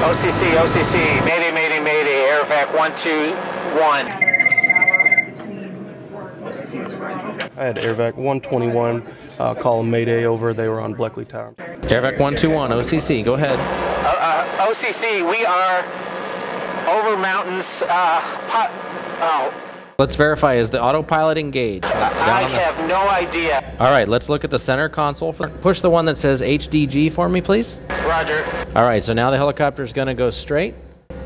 OCC, OCC, Mayday, Mayday, Mayday, Air Evac 121. I had Air Evac 121 uh, call Mayday over. They were on Bleckley Tower. Air Evac 121, OCC, go ahead. Uh, uh, OCC, we are over mountains. Uh, pot, oh, Let's verify, is the autopilot engaged? I have no idea. All right, let's look at the center console. For, push the one that says HDG for me, please. Roger. All right, so now the helicopter is going to go straight.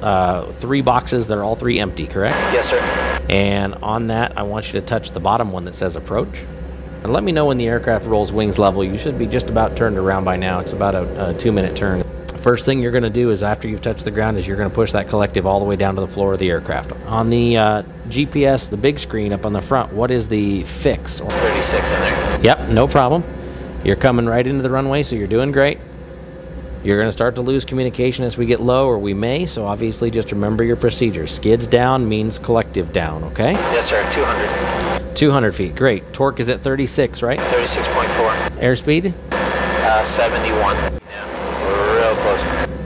Uh, three boxes, they're all three empty, correct? Yes, sir. And on that, I want you to touch the bottom one that says approach. And let me know when the aircraft rolls wings level. You should be just about turned around by now. It's about a, a two minute turn. First thing you're going to do is after you've touched the ground is you're going to push that collective all the way down to the floor of the aircraft. On the uh, GPS, the big screen up on the front, what is the fix? 36 in there. Yep, no problem. You're coming right into the runway, so you're doing great. You're going to start to lose communication as we get low, or we may, so obviously just remember your procedure. Skids down means collective down, okay? Yes, sir. 200. 200 feet, great. Torque is at 36, right? 36.4. Airspeed? Uh, 71. Yeah, we're real close.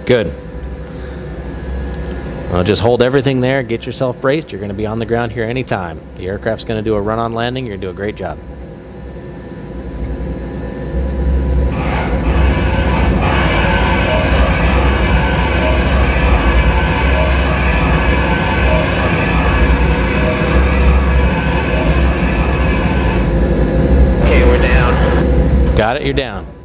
Good. Well, just hold everything there, get yourself braced. You're going to be on the ground here anytime. The aircraft's going to do a run on landing. You're going to do a great job. Okay, we're down. Got it? You're down.